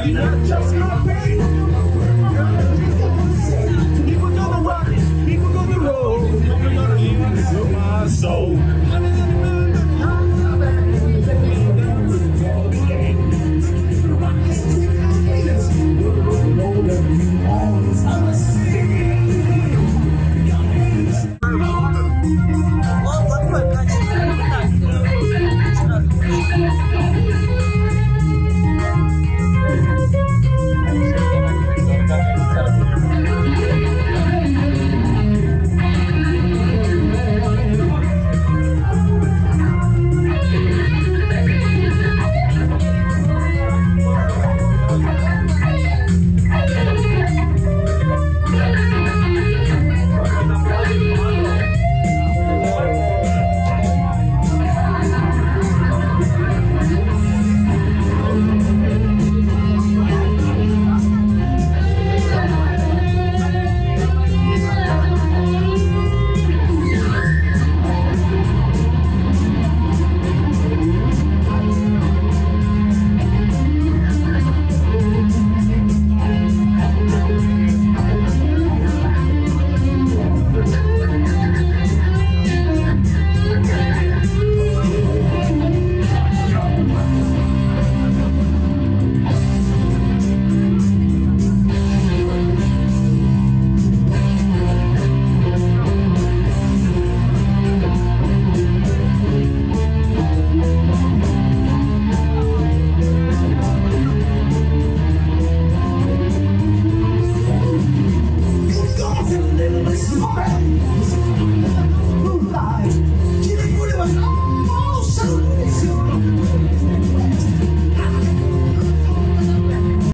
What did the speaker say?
People gonna road, people go the road, people go the leaves of my soul.